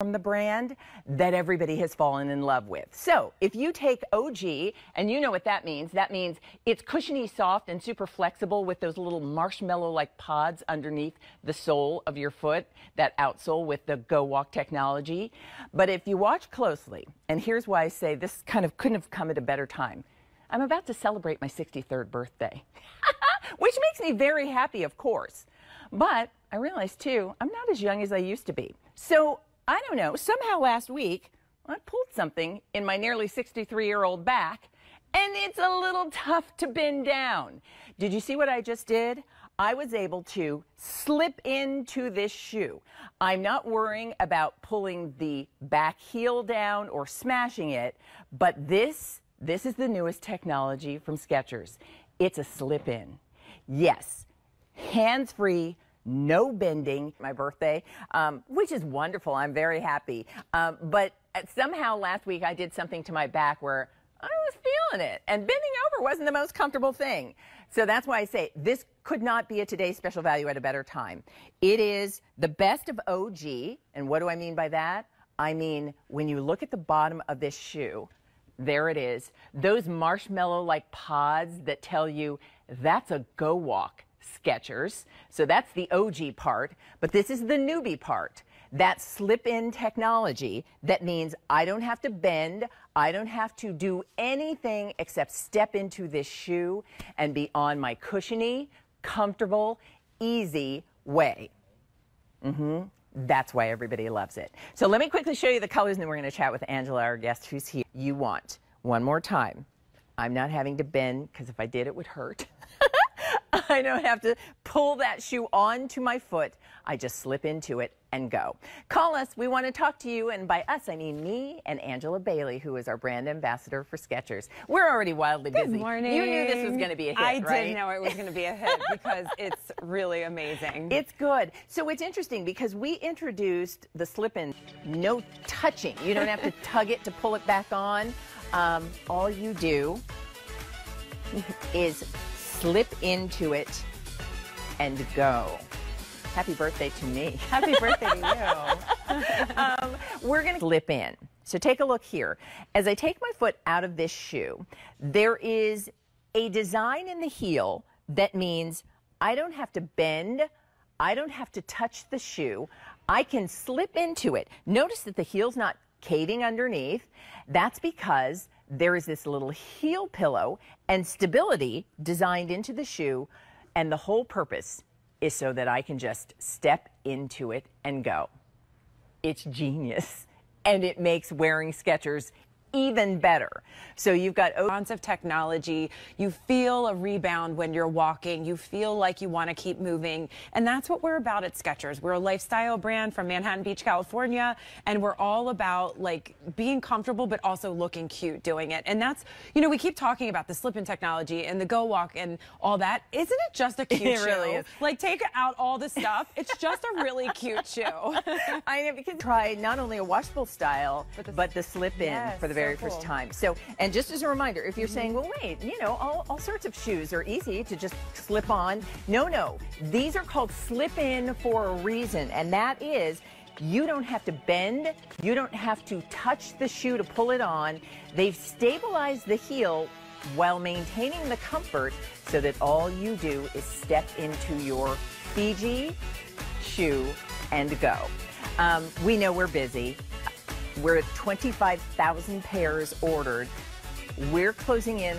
from the brand that everybody has fallen in love with. So if you take OG, and you know what that means, that means it's cushiony, soft, and super flexible with those little marshmallow-like pods underneath the sole of your foot, that outsole with the Go Walk technology. But if you watch closely, and here's why I say this kind of couldn't have come at a better time. I'm about to celebrate my 63rd birthday, which makes me very happy, of course. But I realize too, I'm not as young as I used to be. So I don't know, somehow last week, I pulled something in my nearly 63 year old back, and it's a little tough to bend down. Did you see what I just did? I was able to slip into this shoe. I'm not worrying about pulling the back heel down or smashing it, but this, this is the newest technology from Skechers. It's a slip in. Yes, hands free, no bending, my birthday, um, which is wonderful. I'm very happy. Um, but somehow last week I did something to my back where I was feeling it, and bending over wasn't the most comfortable thing. So that's why I say this could not be a today's special value at a better time. It is the best of OG, and what do I mean by that? I mean, when you look at the bottom of this shoe, there it is. Those marshmallow like pods that tell you that's a go walk. Skechers. So that's the OG part, but this is the newbie part. That slip in technology that means I don't have to bend, I don't have to do anything except step into this shoe and be on my cushiony, comfortable, easy way. Mm-hmm. That's why everybody loves it. So let me quickly show you the colors and then we're going to chat with Angela, our guest who's here. You want, one more time, I'm not having to bend because if I did, it would hurt. I don't have to pull that shoe onto my foot. I just slip into it and go. Call us. We want to talk to you. And by us, I mean me and Angela Bailey, who is our brand ambassador for Skechers. We're already wildly busy. Good morning. You knew this was going to be a hit, I right? did know it was going to be a hit because it's really amazing. It's good. So it's interesting because we introduced the slip-in, no touching. You don't have to tug it to pull it back on. Um, all you do is slip into it and go. Happy birthday to me. Happy birthday to you. um, we're going to slip in. So take a look here. As I take my foot out of this shoe, there is a design in the heel that means I don't have to bend, I don't have to touch the shoe. I can slip into it. Notice that the heel's not caving underneath. That's because there is this little heel pillow and stability designed into the shoe. And the whole purpose is so that I can just step into it and go. It's genius. And it makes wearing Skechers even better. So you've got tons of technology. You feel a rebound when you're walking. You feel like you want to keep moving. And that's what we're about at Skechers. We're a lifestyle brand from Manhattan Beach, California, and we're all about like being comfortable but also looking cute doing it. And that's, you know, we keep talking about the slip-in technology and the Go Walk and all that. Isn't it just a cute it shoe? really is. Like take out all the stuff. It's just a really cute shoe. I know because try not only a washable style but the, but the slip-in yes, for the very so cool. first time. So, and just as a reminder, if you're mm -hmm. saying, well, wait, you know, all, all sorts of shoes are easy to just slip on. No, no. These are called slip in for a reason, and that is you don't have to bend. You don't have to touch the shoe to pull it on. They've stabilized the heel while maintaining the comfort so that all you do is step into your Fiji shoe and go. Um, we know we're busy. We're at 25,000 pairs ordered. We're closing in